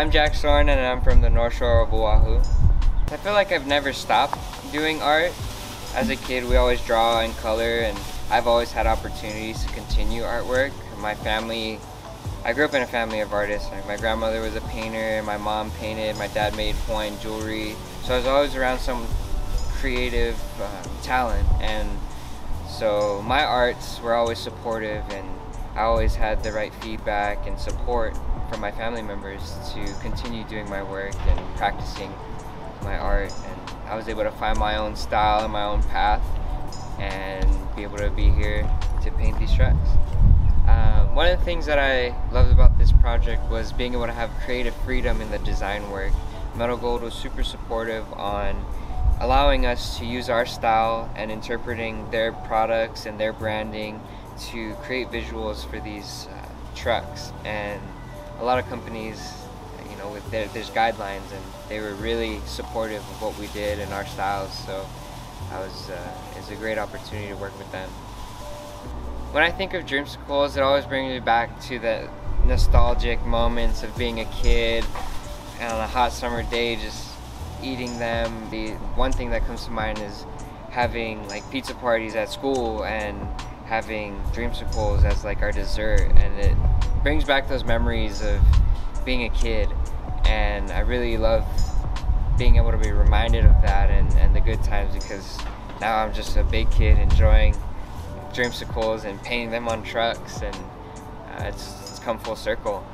I'm Jack Soren and I'm from the North Shore of Oahu. I feel like I've never stopped doing art. As a kid, we always draw and color and I've always had opportunities to continue artwork. My family, I grew up in a family of artists. My grandmother was a painter, my mom painted, my dad made Hawaiian jewelry. So I was always around some creative uh, talent and so my arts were always supportive and I always had the right feedback and support from my family members to continue doing my work and practicing my art and I was able to find my own style and my own path and be able to be here to paint these tracks. Um, one of the things that I loved about this project was being able to have creative freedom in the design work. Meadow Gold was super supportive on allowing us to use our style and interpreting their products and their branding to create visuals for these uh, trucks and a lot of companies, you know, with their, there's guidelines, and they were really supportive of what we did and our styles. So I was, uh, a great opportunity to work with them. When I think of dreamsicles, it always brings me back to the nostalgic moments of being a kid and on a hot summer day, just eating them. The one thing that comes to mind is having like pizza parties at school and having dreamsicles as like our dessert, and it brings back those memories of being a kid and I really love being able to be reminded of that and, and the good times because now I'm just a big kid enjoying dreamsicles and painting them on trucks and uh, it's, it's come full circle.